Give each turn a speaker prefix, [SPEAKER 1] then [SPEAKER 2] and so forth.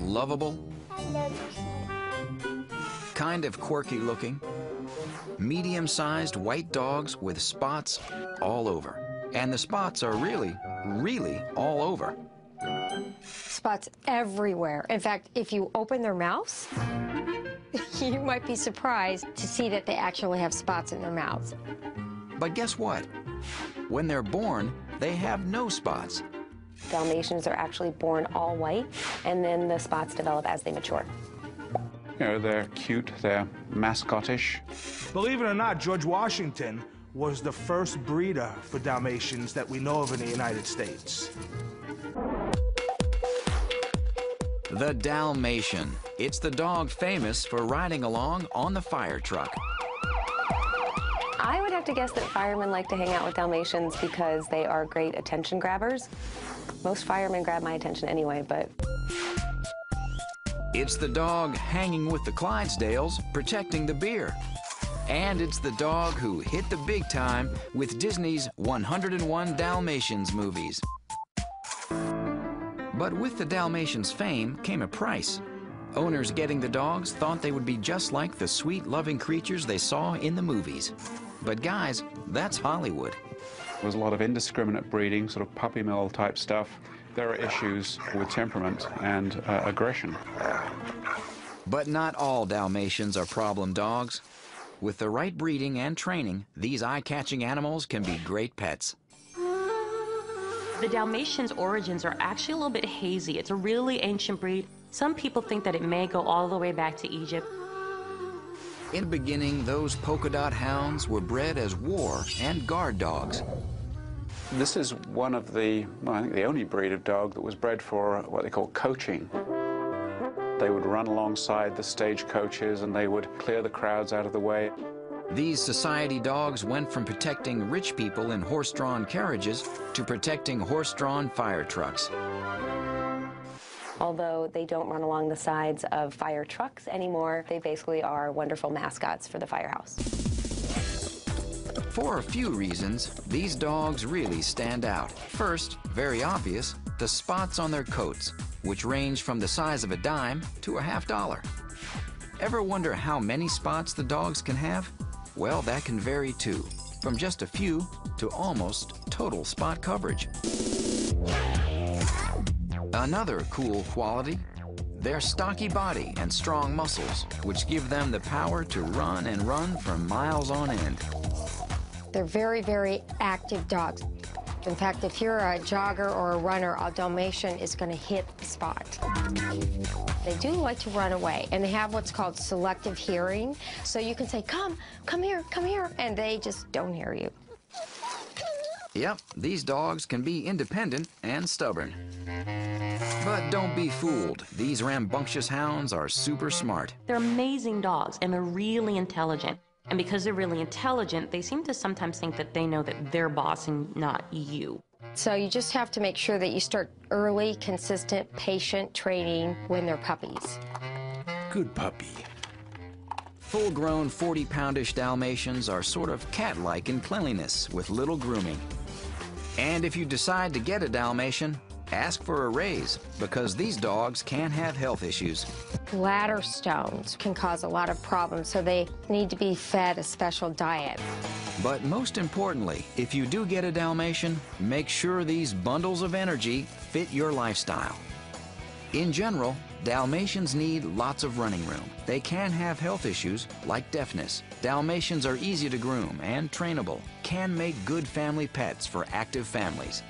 [SPEAKER 1] Lovable, kind of quirky looking, medium-sized white dogs with spots all over. And the spots are really, really all over.
[SPEAKER 2] Spots everywhere. In fact, if you open their mouths, you might be surprised to see that they actually have spots in their mouths.
[SPEAKER 1] But guess what? When they're born, they have no spots.
[SPEAKER 3] Dalmatians are actually born all white, and then the spots develop as they mature.
[SPEAKER 4] You know, they're cute, they're mascotish.
[SPEAKER 5] Believe it or not, George Washington was the first breeder for Dalmatians that we know of in the United States.
[SPEAKER 1] The Dalmatian. It's the dog famous for riding along on the fire truck.
[SPEAKER 3] I would have to guess that firemen like to hang out with Dalmatians because they are great attention grabbers. Most firemen grab my attention anyway, but
[SPEAKER 1] It's the dog hanging with the Clydesdales, protecting the beer. And it's the dog who hit the big time with Disney's 101 Dalmatians movies. But with the Dalmatians' fame came a price. Owners getting the dogs thought they would be just like the sweet, loving creatures they saw in the movies. But guys, that's Hollywood.
[SPEAKER 4] There was a lot of indiscriminate breeding, sort of puppy mill type stuff. There are issues with temperament and uh, aggression.
[SPEAKER 1] But not all Dalmatians are problem dogs. With the right breeding and training, these eye-catching animals can be great pets.
[SPEAKER 6] The Dalmatian's origins are actually a little bit hazy. It's a really ancient breed. Some people think that it may go all the way back to Egypt.
[SPEAKER 1] In the beginning, those polka dot hounds were bred as war and guard dogs.
[SPEAKER 4] This is one of the, well, I think the only breed of dog that was bred for what they call coaching. They would run alongside the stage coaches and they would clear the crowds out of the way.
[SPEAKER 1] These society dogs went from protecting rich people in horse-drawn carriages to protecting horse-drawn fire trucks.
[SPEAKER 3] Although they don't run along the sides of fire trucks anymore, they basically are wonderful mascots for the firehouse.
[SPEAKER 1] For a few reasons, these dogs really stand out. First, very obvious, the spots on their coats, which range from the size of a dime to a half dollar. Ever wonder how many spots the dogs can have? Well, that can vary too, from just a few to almost total spot coverage. Another cool quality, their stocky body and strong muscles, which give them the power to run and run for miles on end.
[SPEAKER 2] They're very, very active dogs. In fact, if you're a jogger or a runner, a Dalmatian is going to hit the spot. They do like to run away, and they have what's called selective hearing. So you can say, come, come here, come here, and they just don't hear you.
[SPEAKER 1] Yep, these dogs can be independent and stubborn. But don't be fooled. These rambunctious hounds are super smart.
[SPEAKER 6] They're amazing dogs and they're really intelligent. And because they're really intelligent, they seem to sometimes think that they know that they're boss and not you.
[SPEAKER 2] So you just have to make sure that you start early, consistent, patient training when they're puppies.
[SPEAKER 5] Good puppy.
[SPEAKER 1] Full-grown 40-poundish Dalmatians are sort of cat-like in cleanliness with little grooming. And if you decide to get a Dalmatian, ask for a raise because these dogs can have health issues.
[SPEAKER 2] Bladder stones can cause a lot of problems, so they need to be fed a special diet.
[SPEAKER 1] But most importantly, if you do get a Dalmatian, make sure these bundles of energy fit your lifestyle. In general, Dalmatians need lots of running room. They can have health issues like deafness. Dalmatians are easy to groom and trainable, can make good family pets for active families.